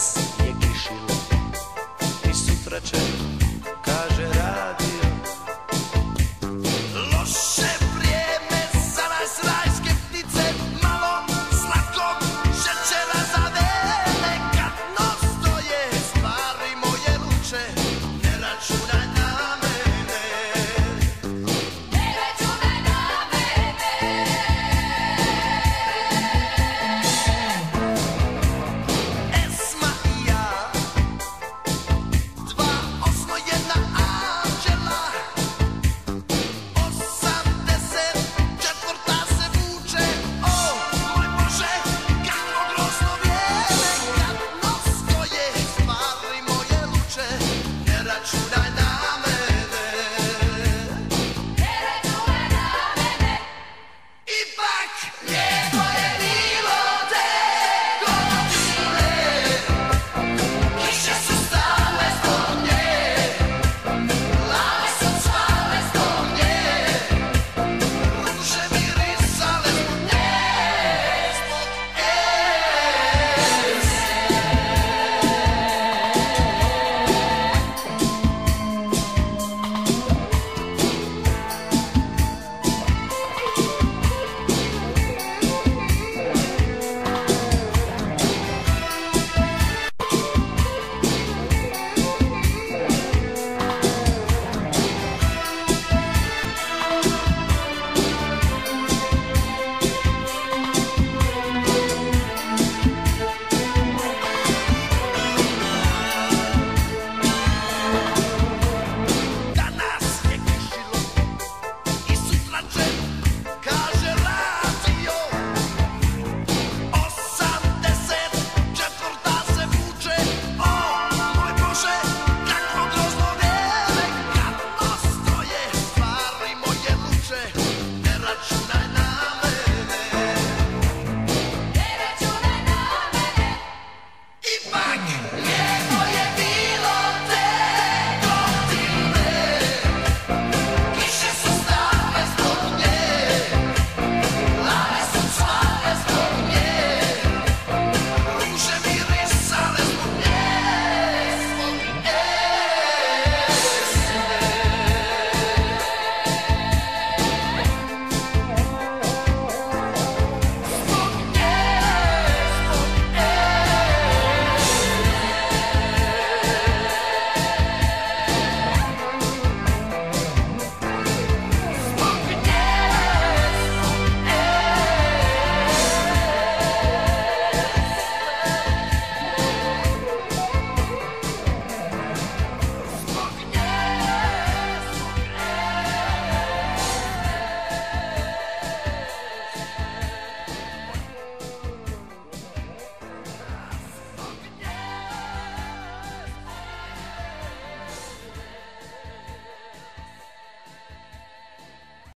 us.